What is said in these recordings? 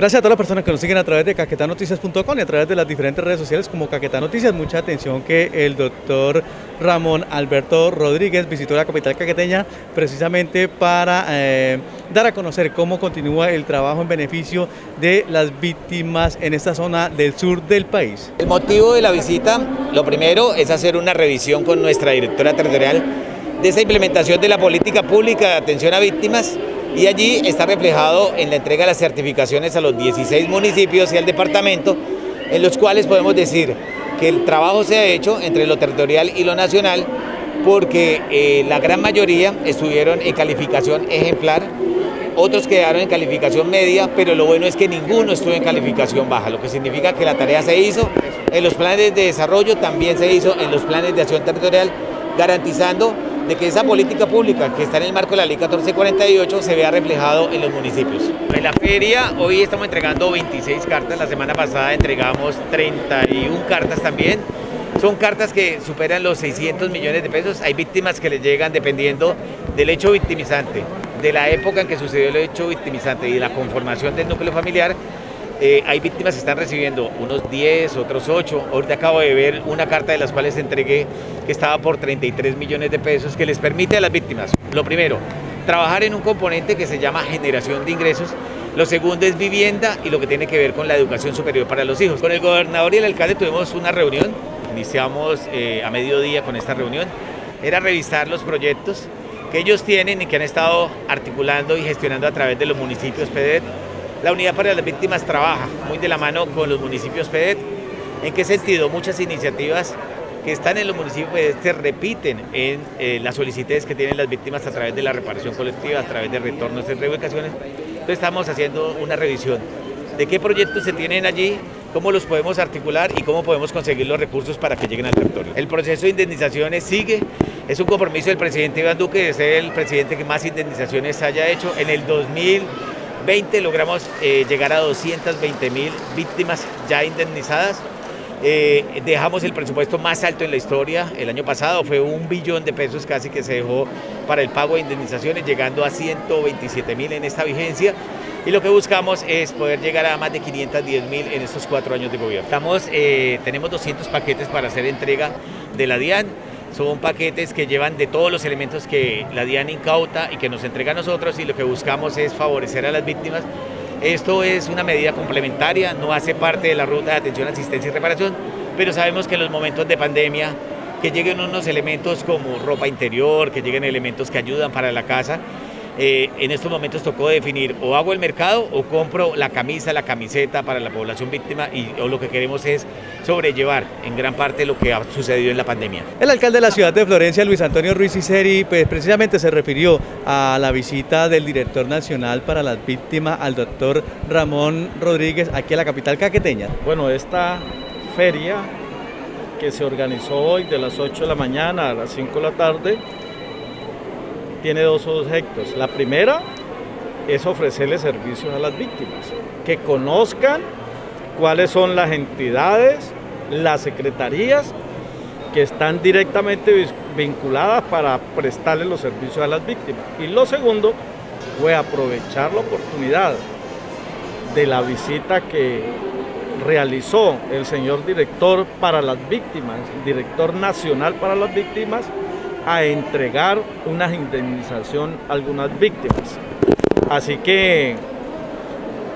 Gracias a todas las personas que nos siguen a través de caquetanoticias.com y a través de las diferentes redes sociales como Caquetá Noticias. Mucha atención que el doctor Ramón Alberto Rodríguez visitó la capital caqueteña precisamente para eh, dar a conocer cómo continúa el trabajo en beneficio de las víctimas en esta zona del sur del país. El motivo de la visita, lo primero, es hacer una revisión con nuestra directora territorial de esa implementación de la política pública de atención a víctimas y allí está reflejado en la entrega de las certificaciones a los 16 municipios y al departamento, en los cuales podemos decir que el trabajo se ha hecho entre lo territorial y lo nacional, porque eh, la gran mayoría estuvieron en calificación ejemplar, otros quedaron en calificación media, pero lo bueno es que ninguno estuvo en calificación baja, lo que significa que la tarea se hizo en los planes de desarrollo, también se hizo en los planes de acción territorial, garantizando de que esa política pública que está en el marco de la Ley 1448 se vea reflejado en los municipios. En la feria hoy estamos entregando 26 cartas, la semana pasada entregamos 31 cartas también. Son cartas que superan los 600 millones de pesos. Hay víctimas que les llegan dependiendo del hecho victimizante, de la época en que sucedió el hecho victimizante y de la conformación del núcleo familiar eh, hay víctimas que están recibiendo unos 10, otros 8. Ahorita acabo de ver una carta de las cuales entregué que estaba por 33 millones de pesos que les permite a las víctimas, lo primero, trabajar en un componente que se llama generación de ingresos. Lo segundo es vivienda y lo que tiene que ver con la educación superior para los hijos. Con el gobernador y el alcalde tuvimos una reunión, iniciamos eh, a mediodía con esta reunión, era revisar los proyectos que ellos tienen y que han estado articulando y gestionando a través de los municipios PEDET la Unidad para las Víctimas trabaja muy de la mano con los municipios PEDET. ¿En qué sentido? Muchas iniciativas que están en los municipios PEDET se repiten en las solicitudes que tienen las víctimas a través de la reparación colectiva, a través de retornos y reubicaciones. Entonces estamos haciendo una revisión de qué proyectos se tienen allí, cómo los podemos articular y cómo podemos conseguir los recursos para que lleguen al territorio. El proceso de indemnizaciones sigue, es un compromiso del presidente Iván Duque de ser el presidente que más indemnizaciones haya hecho. En el 2000 20 logramos eh, llegar a 220 mil víctimas ya indemnizadas. Eh, dejamos el presupuesto más alto en la historia. El año pasado fue un billón de pesos casi que se dejó para el pago de indemnizaciones, llegando a 127 mil en esta vigencia. Y lo que buscamos es poder llegar a más de 510 mil en estos cuatro años de gobierno. Eh, tenemos 200 paquetes para hacer entrega de la DIAN. Son paquetes que llevan de todos los elementos que la DIAN incauta y que nos entrega a nosotros y lo que buscamos es favorecer a las víctimas. Esto es una medida complementaria, no hace parte de la ruta de atención, asistencia y reparación, pero sabemos que en los momentos de pandemia que lleguen unos elementos como ropa interior, que lleguen elementos que ayudan para la casa, eh, en estos momentos tocó definir o hago el mercado o compro la camisa, la camiseta para la población víctima y o lo que queremos es sobrellevar en gran parte lo que ha sucedido en la pandemia. El alcalde de la ciudad de Florencia, Luis Antonio Ruiz Iseri, pues precisamente se refirió a la visita del director nacional para las víctimas, al doctor Ramón Rodríguez, aquí a la capital caqueteña. Bueno, esta feria que se organizó hoy de las 8 de la mañana a las 5 de la tarde, tiene dos objetos. La primera es ofrecerle servicios a las víctimas, que conozcan cuáles son las entidades, las secretarías que están directamente vinculadas para prestarle los servicios a las víctimas. Y lo segundo fue aprovechar la oportunidad de la visita que realizó el señor director para las víctimas, director nacional para las víctimas, a entregar una indemnización a algunas víctimas. Así que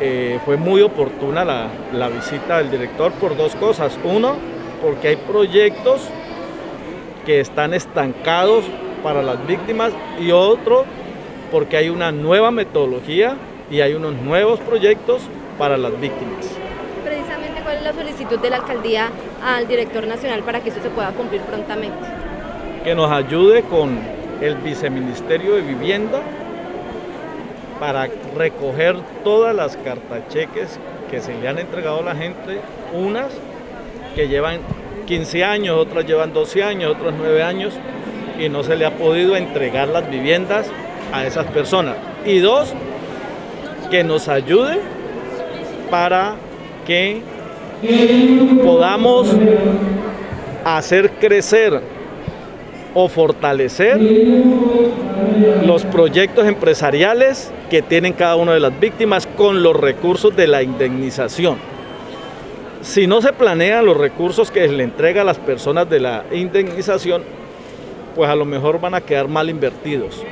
eh, fue muy oportuna la, la visita del director por dos cosas. Uno, porque hay proyectos que están estancados para las víctimas y otro, porque hay una nueva metodología y hay unos nuevos proyectos para las víctimas. Precisamente, ¿cuál es la solicitud de la alcaldía al director nacional para que eso se pueda cumplir prontamente? Que nos ayude con el viceministerio de vivienda para recoger todas las cartacheques que se le han entregado a la gente, unas que llevan 15 años, otras llevan 12 años, otras 9 años, y no se le ha podido entregar las viviendas a esas personas. Y dos, que nos ayude para que podamos hacer crecer o fortalecer los proyectos empresariales que tienen cada una de las víctimas con los recursos de la indemnización. Si no se planean los recursos que le entrega a las personas de la indemnización, pues a lo mejor van a quedar mal invertidos.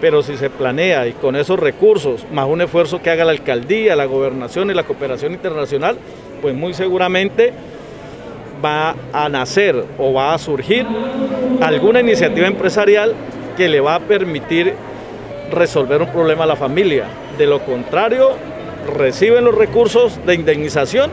Pero si se planea y con esos recursos, más un esfuerzo que haga la alcaldía, la gobernación y la cooperación internacional, pues muy seguramente va a nacer o va a surgir alguna iniciativa empresarial que le va a permitir resolver un problema a la familia. De lo contrario, reciben los recursos de indemnización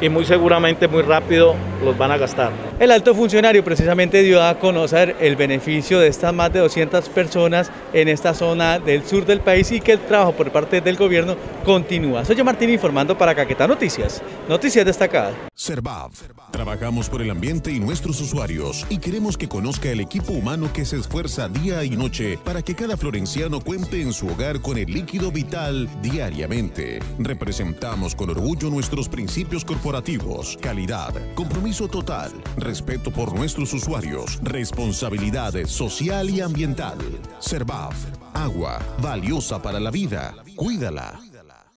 y muy seguramente muy rápido los van a gastar. El alto funcionario precisamente dio a conocer el beneficio de estas más de 200 personas en esta zona del sur del país y que el trabajo por parte del gobierno continúa. Soy yo Martín informando para Caquetá Noticias. Noticias destacadas. Servav. Trabajamos por el ambiente y nuestros usuarios y queremos que conozca el equipo humano que se esfuerza día y noche para que cada florenciano cuente en su hogar con el líquido vital diariamente. Representamos con orgullo nuestros principios corporativos, calidad, compromiso total, respeto por nuestros usuarios, responsabilidad social y ambiental. Servav, agua valiosa para la vida. Cuídala.